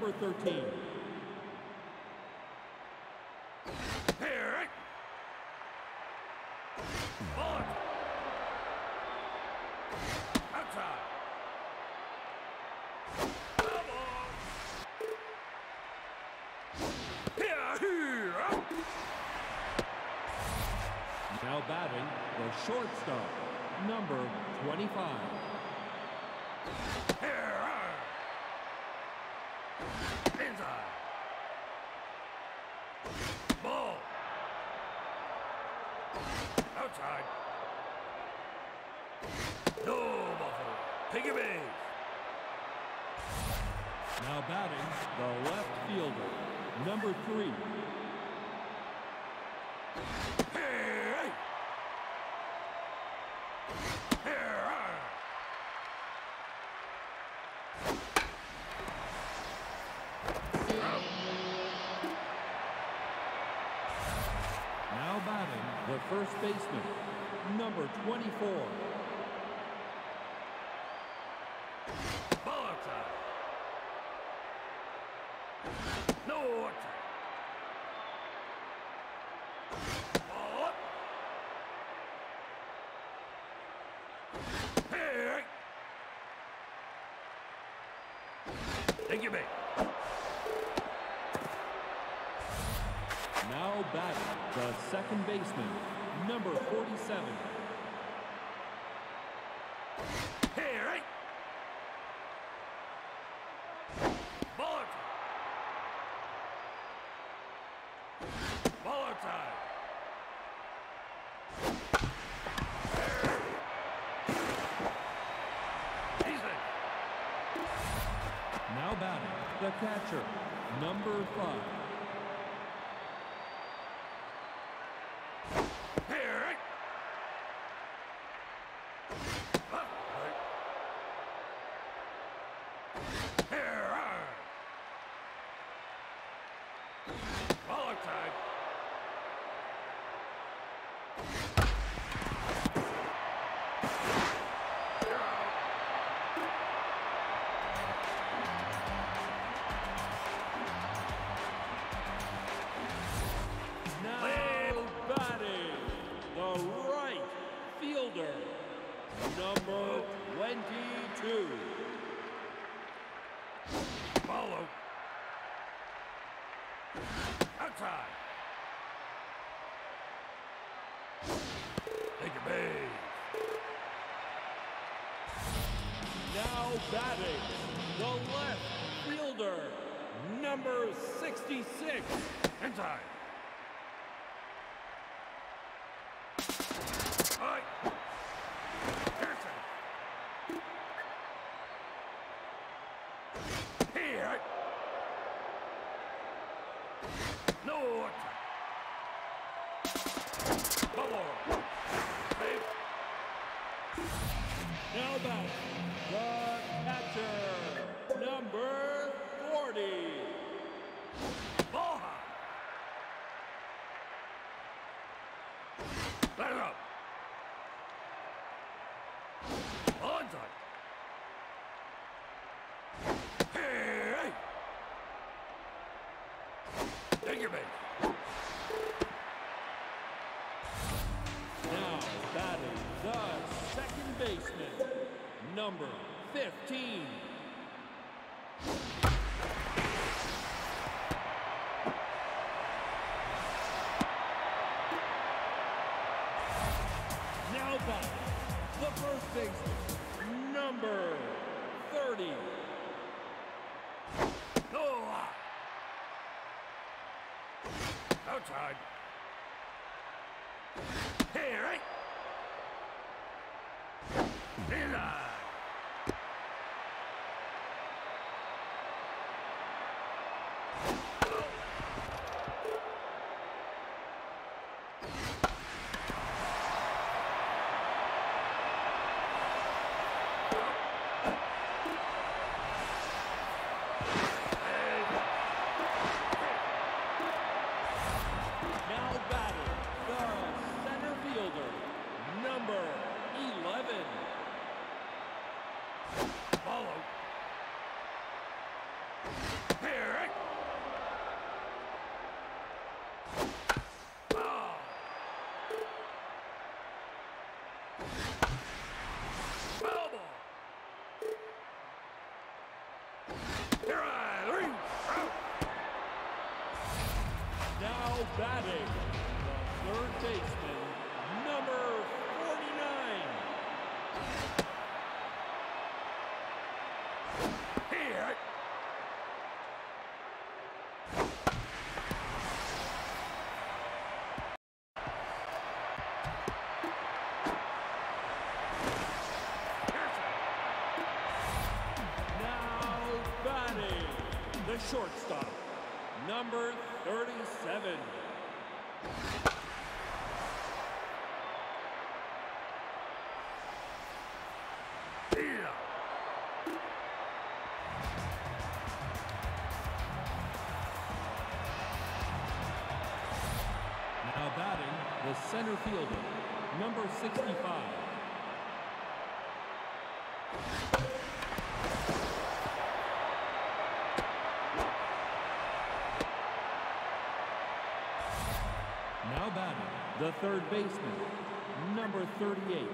number 13. Now batting, the shortstop, number 25. outside. No, Buffalo. Pick him. Now batting the left fielder, number three. Hey! Here! first baseman, number 24, the catcher, number five. Here, right. Mays. Now batting, the left fielder, number 66, Hentai. outside. batting, the third baseman. fielder, number 65. Now batting, the third baseman, number 38,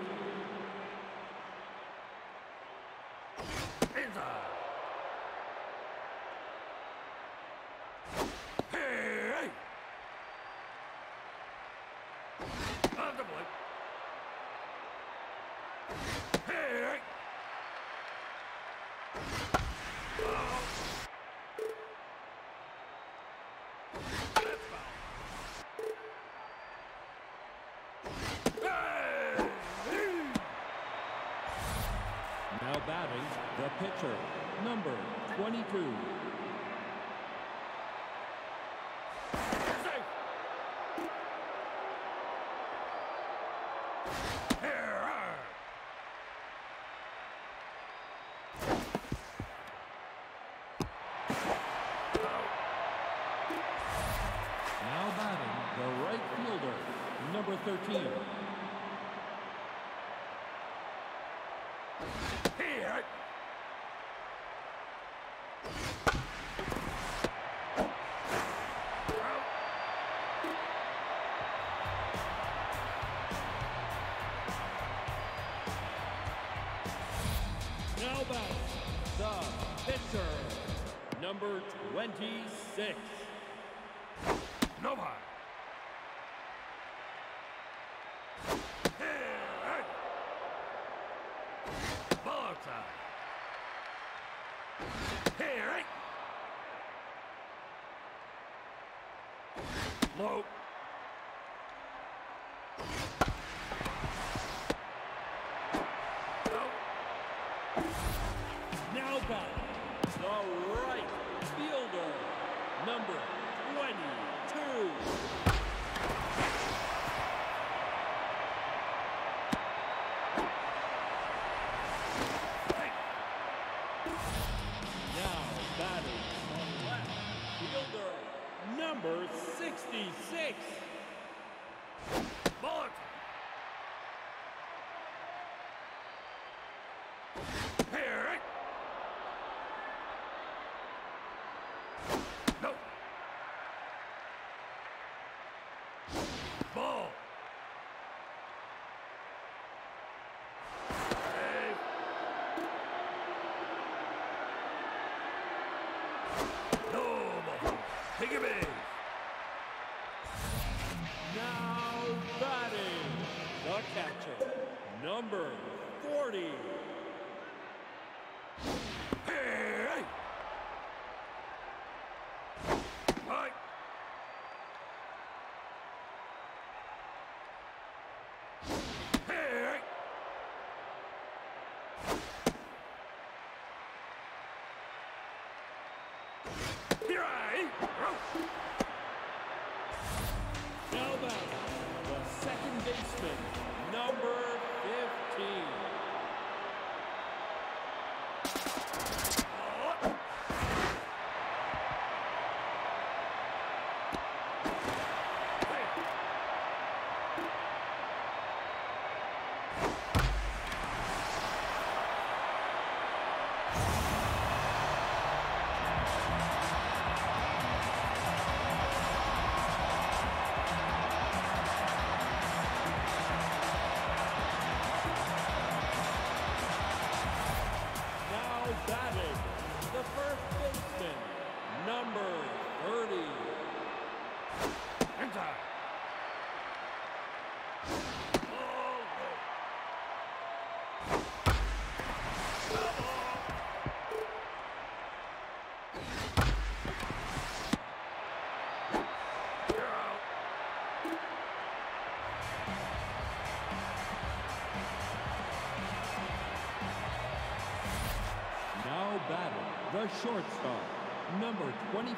catcher, number 22. number 26. six. shortstop, number 25.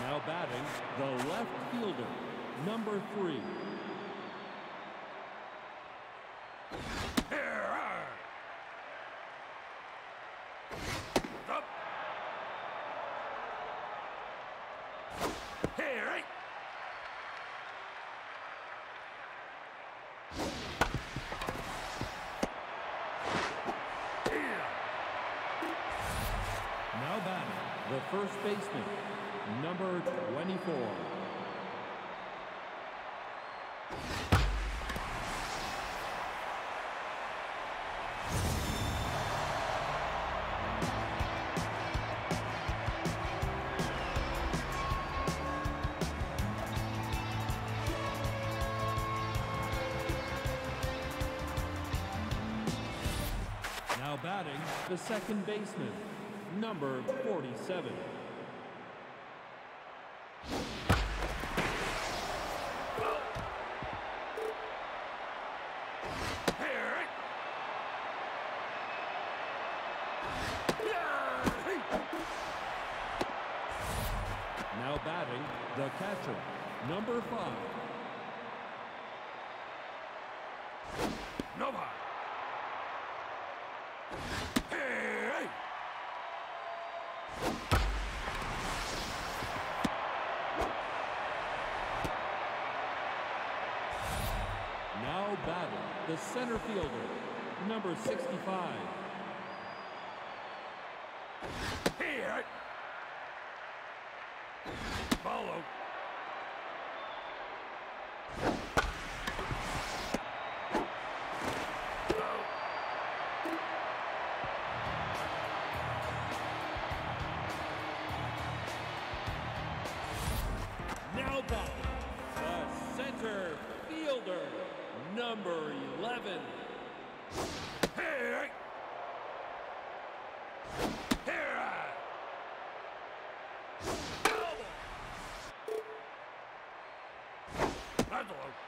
Now batting, the left fielder, number three, batting, the second baseman, number 47. Now batting, the catcher, number five. Novak. center fielder, number 65. Here. Follow. Pedlo.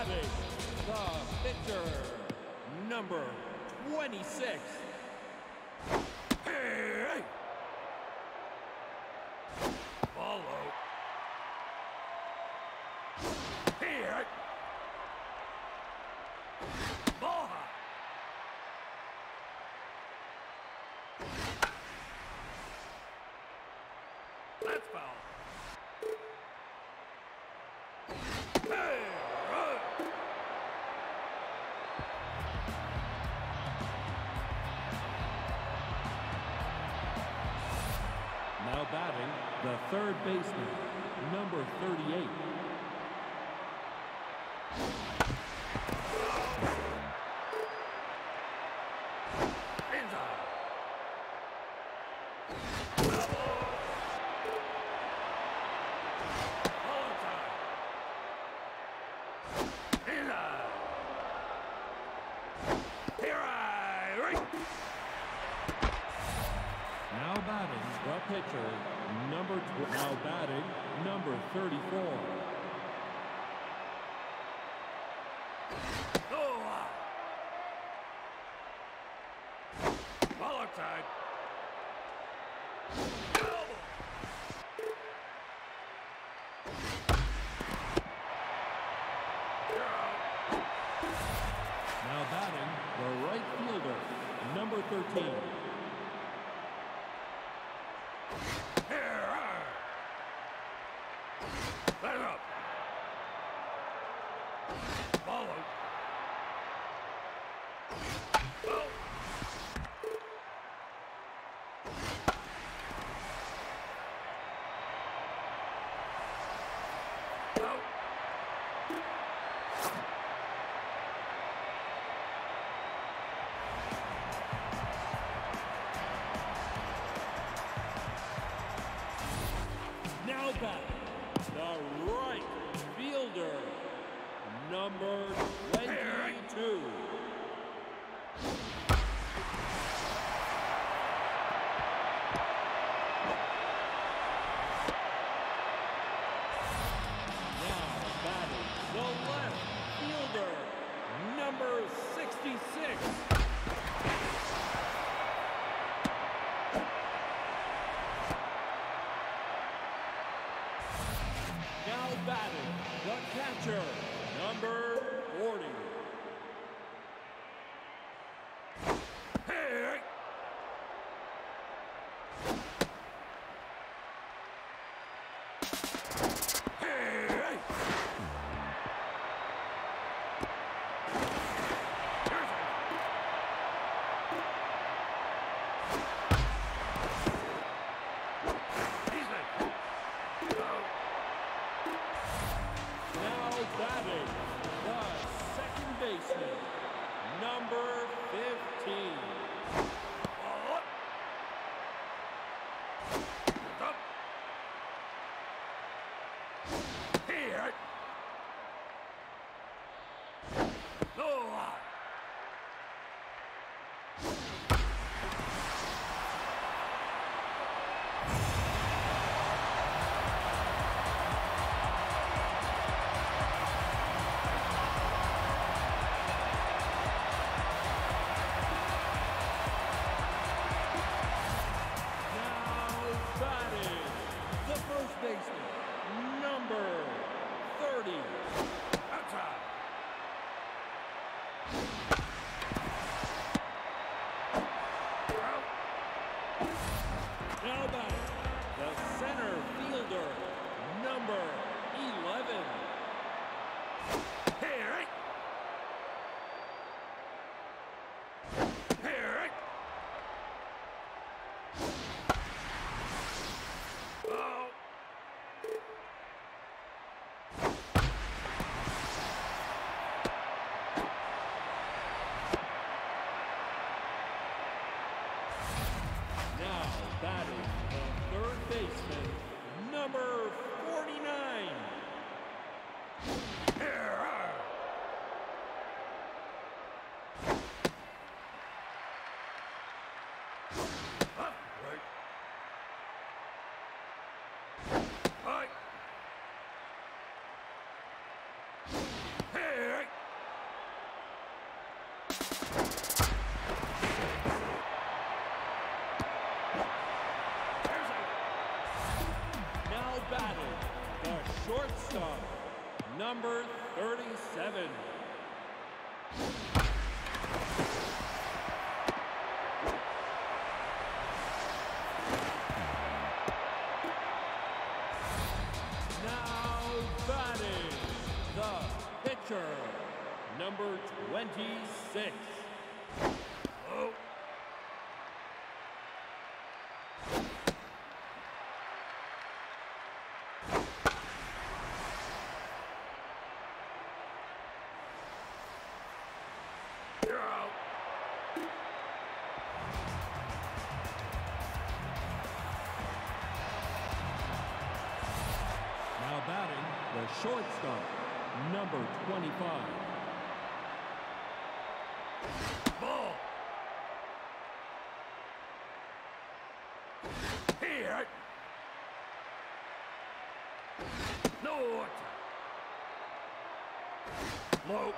batting, the pitcher, number 26, 34. Now batting, the right fielder, number 13. shortstop, number 25. Ball. Here. No. Low.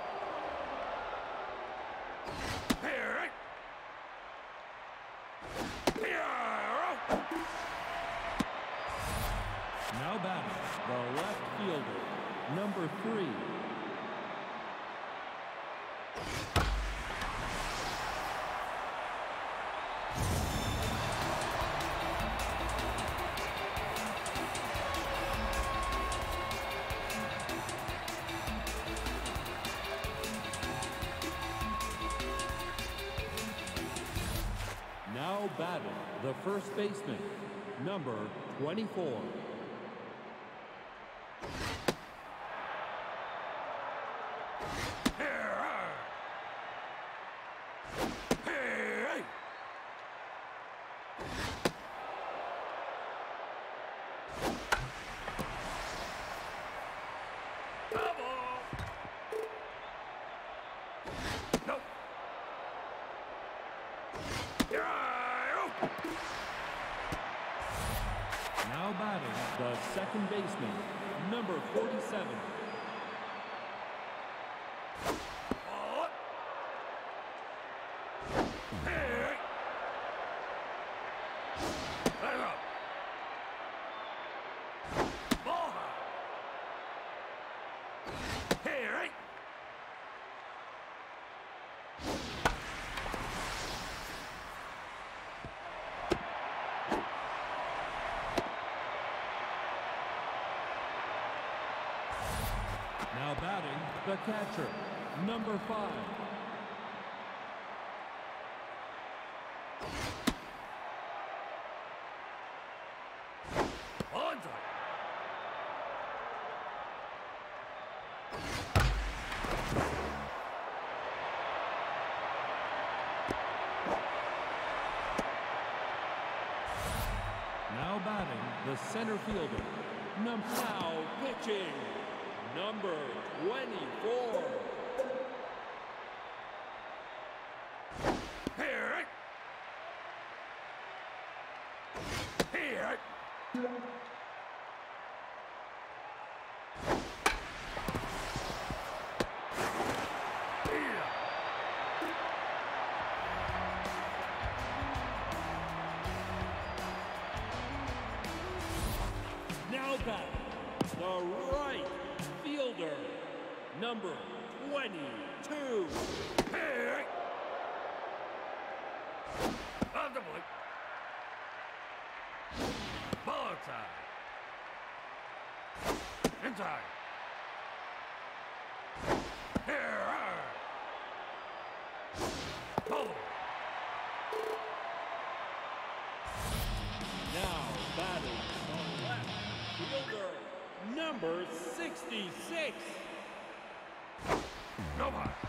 Now batting the first baseman, number 24, Now batting, the catcher, number five, 24. Here. Here. 22. Pick. On the boy. Ball outside. Inside. Now batting number 66. Nova.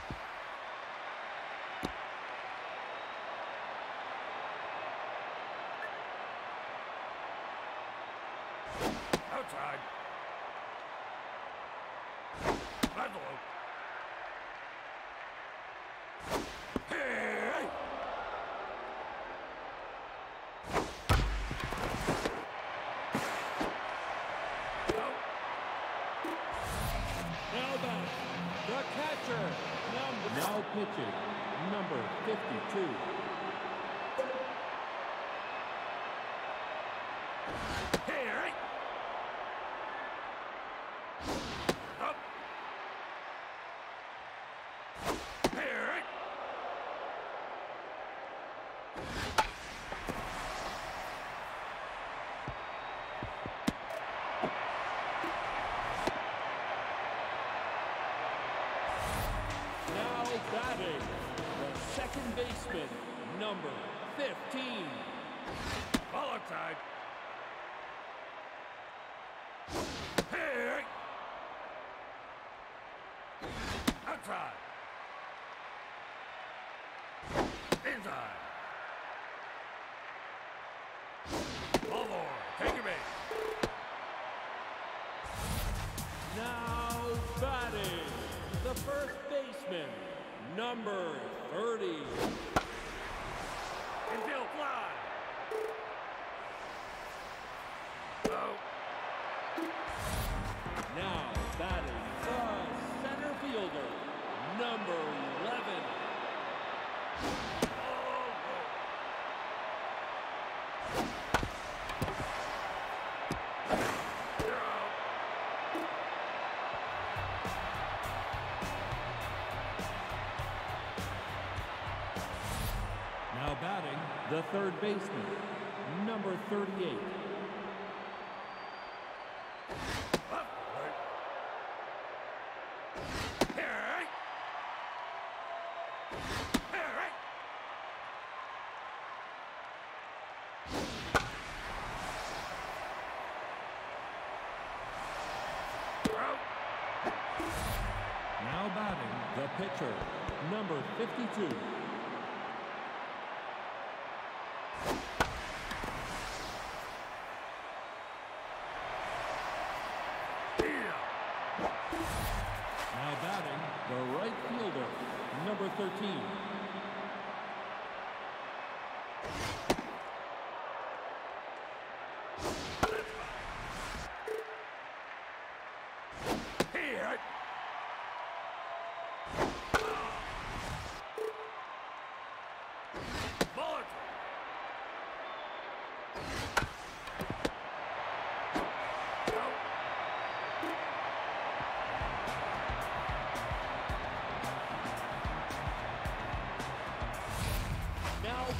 you the third baseman, number 38,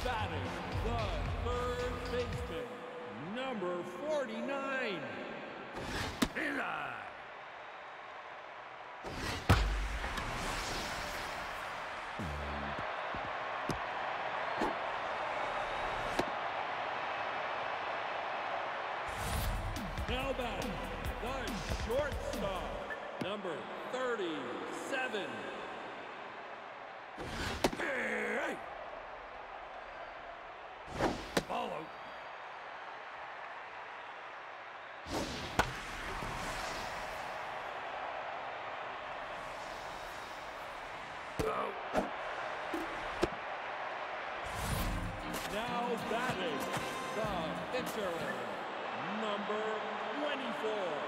batting the third baseman, number 49, Eli. Now that is the pitcher, number 24.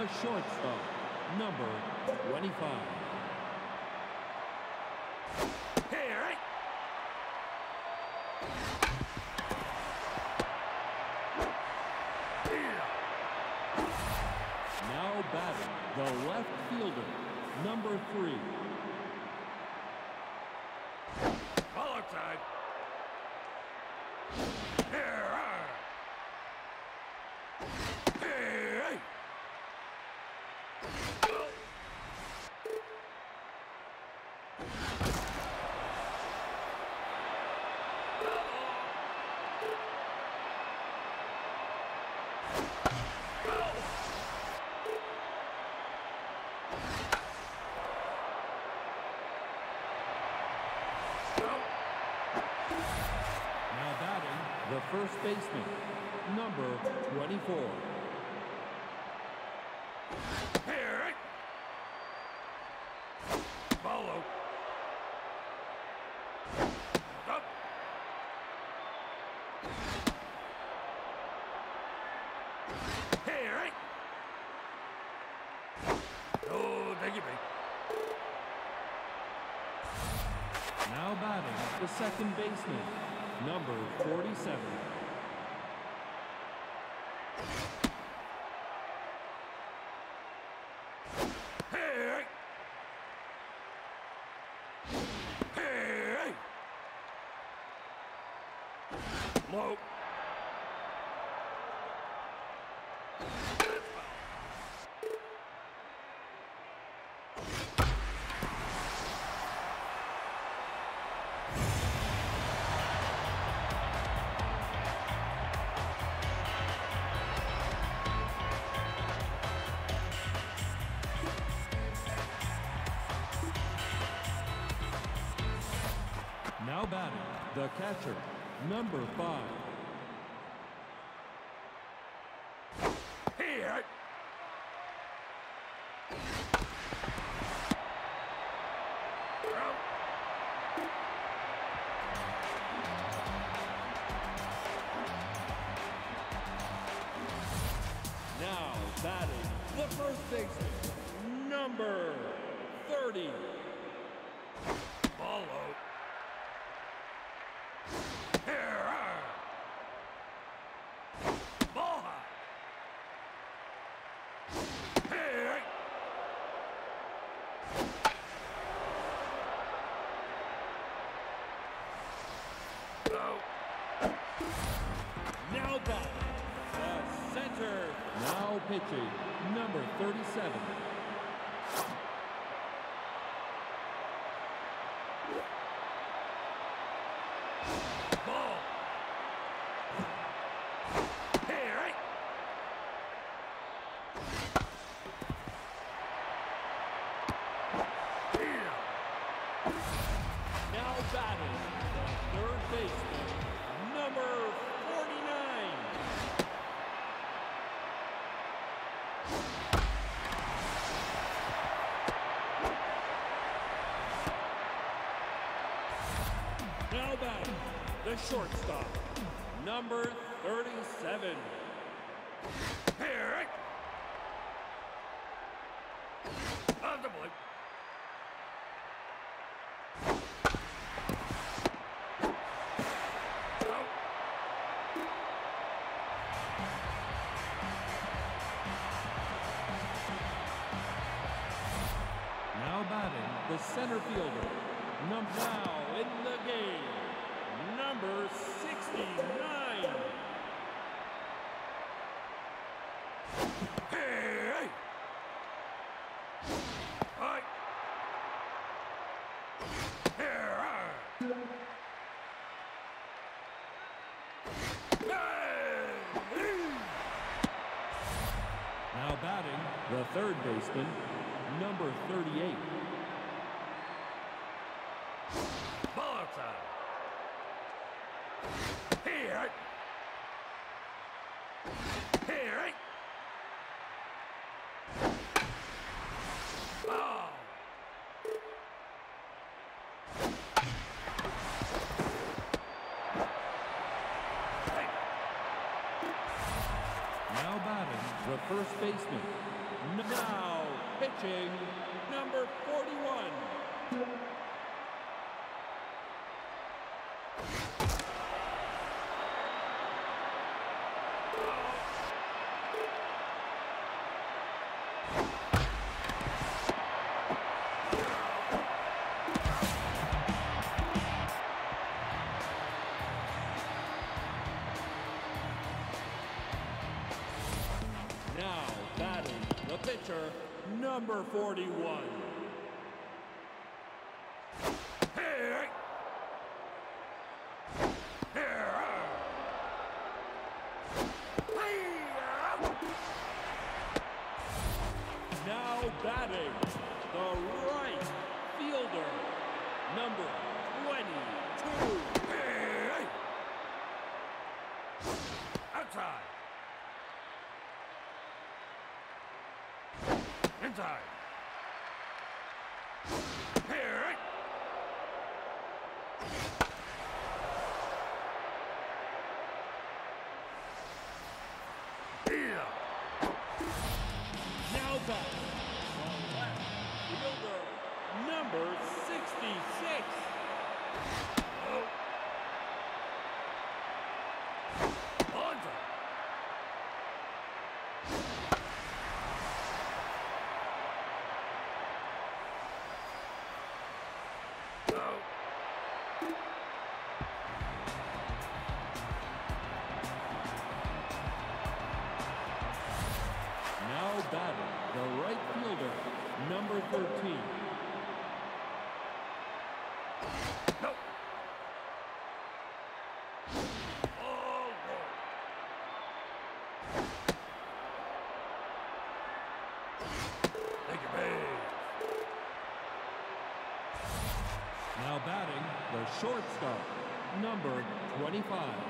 the shortstop, number 25. Baseman, number 24. Here. Follow. Up. Here. Oh, take it. Now batting, the second baseman, number 47. The catcher, number 5. The center. Now pitching, number 37. Now batting, the shortstop, number 37. Now batting, the third baseman, number 38. The number 41. Here! The right fielder, number 13. No. Oh, no. Take your. Now batting, the shortstop, number 25.